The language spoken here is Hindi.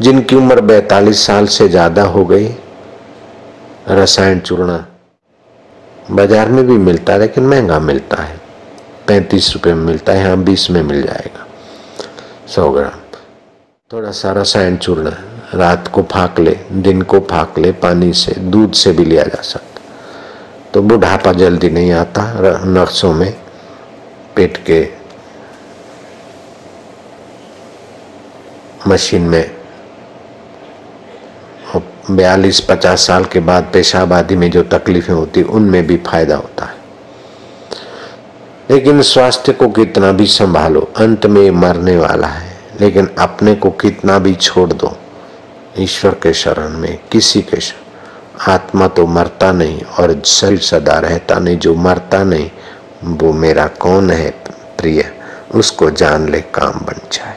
जिनकी उम्र बैतालीस साल से ज़्यादा हो गई। रसायन चूर्ण बाज़ार में भी मिलता है, लेकिन महँगा मिलता है। पैंतीस रुपए में मिलता है, यहाँ बीस में मिल जाएगा, सौ ग्राम। थोड़ा सा रसायन चूर्ण रात को फाक ले, दिन को फाक ले, पानी से, दूध से भी लिया जा सकता तो बुढ़ापा जल्दी नहीं आता नक्शों में पेट के मशीन में बयालीस, पचास साल के बाद पेशाब आदि में जो तकलीफें होती, उनमें भी फ़ायदा होता है। लेकिन स्वास्थ्य को कितना भी संभालो, अंत में मरने वाला है। लेकिन अपने को कितना भी छोड़ दो, ईश्वर के शरण में, किसी के शरण आत्मा तो मरता नहीं और शरीर सदा रहता नहीं। जो मरता नहीं, वो मेरा कौन है प्रिय? उसको जान ले, काम बन जाए।